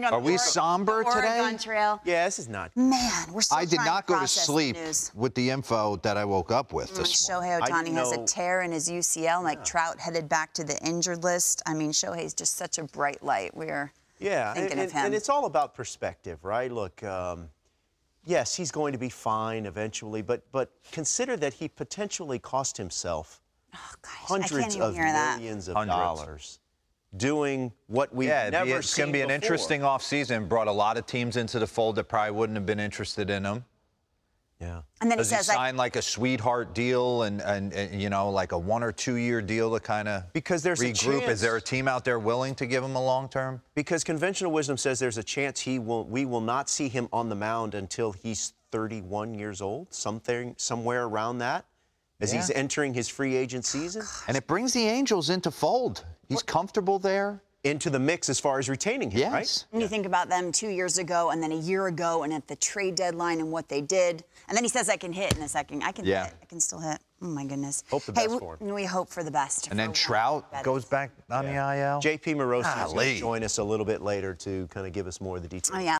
going on Are we somber the today? Oregon Trail. Yeah, this is not. Man, we're still I did trying not go to sleep news. with the info that I woke up with Mm, this morning. Shohei I Ohtani has a tear in his UCL. Mike Trout headed back to the injured list. I mean, Shohei's just such a bright light. We're Yeah, thinking and, of him. and it's all about perspective, right? Look, um, yes, he's going to be fine eventually, but but consider that he potentially cost himself oh, gosh, hundreds of hear that. millions of Hundreds. dollars doing what we've Yeah, never it's going to be an before. interesting offseason. Brought a lot of teams into the fold that probably wouldn't have been interested in him. Yeah. And then Does he says, like, sign like a sweetheart deal and, and, and you know like a one or two year deal to kind of Because there's a regroup? chance- Is there a team out there willing to give him a long term? Because conventional wisdom says there's a chance he will we will not see him on the mound until he's 31 years old, something somewhere around that, as he's entering his free agent season. And it brings the Angels into fold. He's comfortable there. Into the mix as far as retaining him, right? Yes. When you think about them two years ago and then a year ago and at the trade deadline and what they did. And then he says, I can hit in a second. I can Yeah. hit. I can still hit. Oh, my goodness. Hope the hey, best we, for him. we hope for the best. And then Trout Betty. goes back on the IL. JP Morosi is going to join us a little bit later to kind of give us more of the details. Oh, yeah.